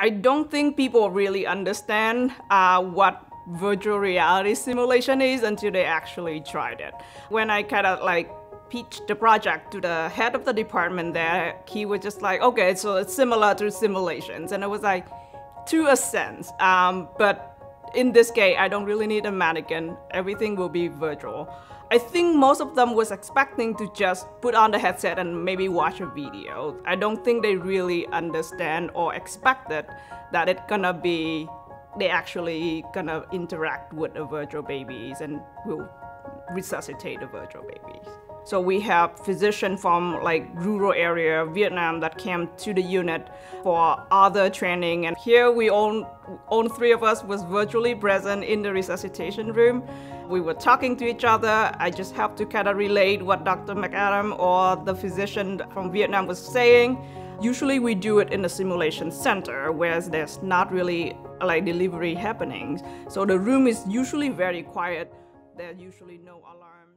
I don't think people really understand uh, what virtual reality simulation is until they actually tried it. When I kind of like pitched the project to the head of the department there, he was just like, okay, so it's similar to simulations. And I was like, to a sense. Um, but in this case, I don't really need a mannequin. Everything will be virtual. I think most of them was expecting to just put on the headset and maybe watch a video. I don't think they really understand or expected that it's gonna be they actually gonna interact with the virtual babies and will resuscitate the virtual babies. So we have physicians from like rural area Vietnam that came to the unit for other training. And here we all, all three of us was virtually present in the resuscitation room. We were talking to each other. I just have to kind of relate what Dr. McAdam or the physician from Vietnam was saying. Usually we do it in the simulation center, whereas there's not really like delivery happening. So the room is usually very quiet. There usually no alarms.